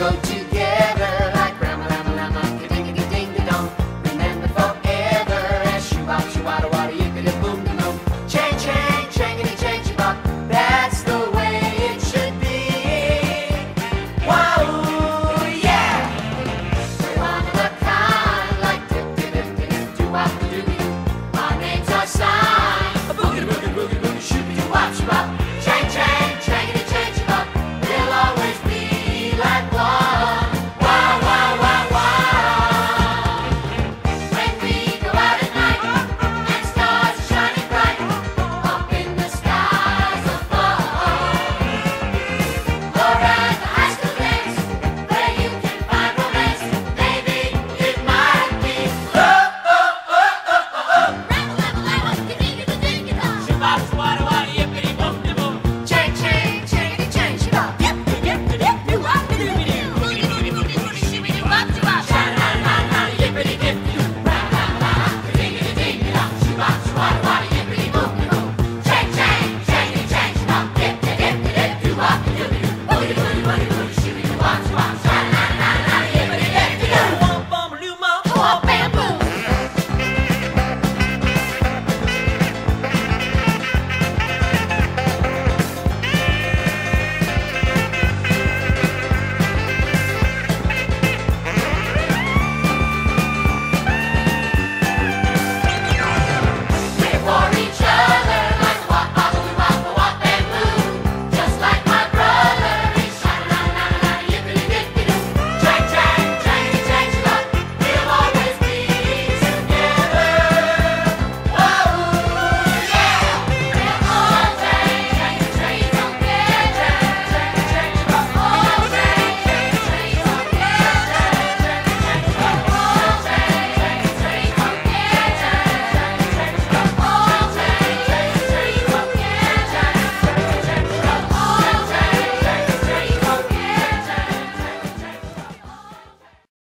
go to